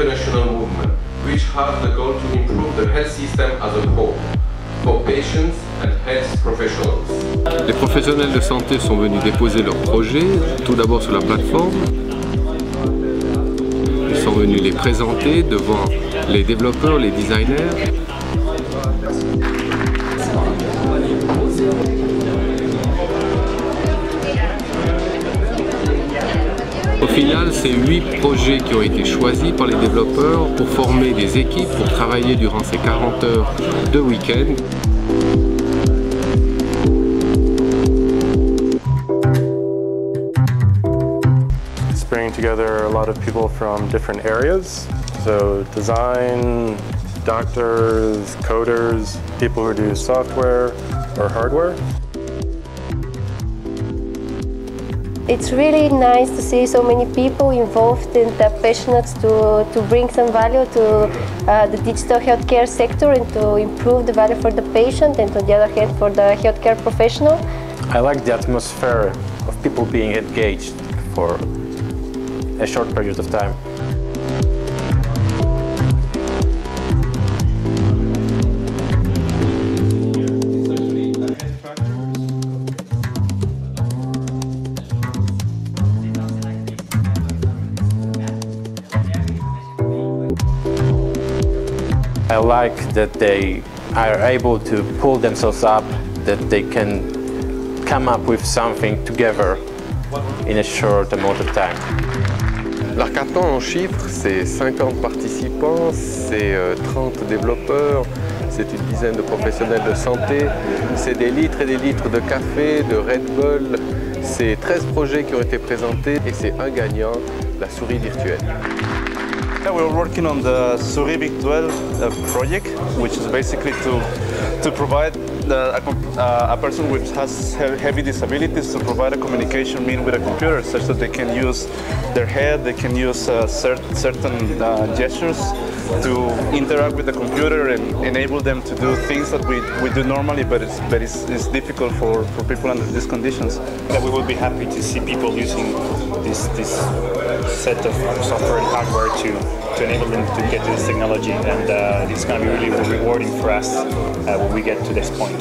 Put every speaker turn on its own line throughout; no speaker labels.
an international movement which has the goal to improve the health system as a whole for patients and health professionals.
Les professionnels de santé sont venus déposer leurs projets, tout d'abord sur la plateforme. Ils sont venus les présenter devant les développeurs, les designers. Final, c'est huit projets qui ont été choisis par les développeurs pour former des équipes pour travailler durant ces 40 heures de week-end.
Bringing together a lot of people from different areas. So design, doctors, coders, people who do software or hardware.
It's really nice to see so many people involved and passionate to, to bring some value to uh, the digital healthcare sector and to improve the value for the patient and on the other hand for the healthcare professional.
I like the atmosphere of people being engaged for a short period of time. I like that they are able to pull themselves up, that they can come up with something together in a short amount of time.
L'Arcaton en chiffres, c'est 50 participants, c'est 30 développeurs, c'est une dizaine de professionnels de santé, c'est des litres et des litres de café, de Red Bull, c'est 13 projets qui ont été présentés et c'est un gagnant, la souris virtuelle.
Yeah, we're working on the Souris Virtual uh, project, which is basically to to provide the, a, uh, a person who has he- heavy disabilities to provide a communication mean with a computer, such that they can use their head, they can use uh, cer- certain uh, gestures to interact with the computer and enable them to do things that we, we do normally, but it's but it's, it's difficult for, for people under these conditions.
that we would be happy to see people using this this set of software and hardware to to enable them to get to this technology, and uh, it's going to be really rewarding for us uh, when we get to this point.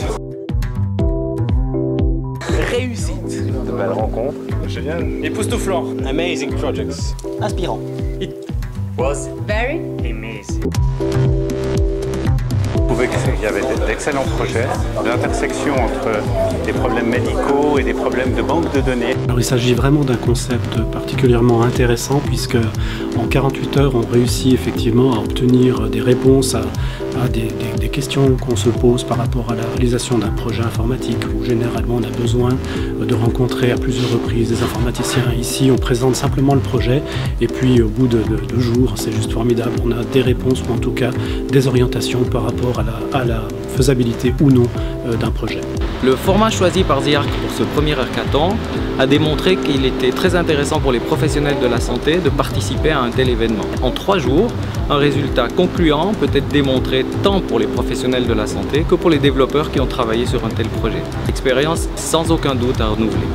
Réussite.
De belles rencontres.
Génial.
Époustouflant.
Amazing projects.
Inspirant.
It was
Very
amazing.
Pouvez qu'il y avait d'excellents projets, l'intersection entre des problèmes médicaux et des problèmes de banque de données.
Alors il s'agit vraiment d'un concept particulièrement intéressant puisque en 48 heures on réussit effectivement à obtenir des réponses à, des, questions qu'on se pose par rapport à la réalisation d'un projet informatique où généralement on a besoin de rencontrer à plusieurs reprises des informaticiens. Ici on présente simplement le projet et puis au bout de de- de jours c'est juste formidable. On a des réponses ou en tout cas des orientations par rapport à la, à la faisabilité ou non euh, d'un projet.
Le format choisi par The Arc pour ce premier hackathon a démontré qu'il était très intéressant pour les professionnels de la santé de participer à un tel événement. En trois jours, un résultat concluant peut être démontré tant pour les professionnels de la santé que pour les développeurs qui ont travaillé sur un tel projet. Expérience sans aucun doute à renouveler.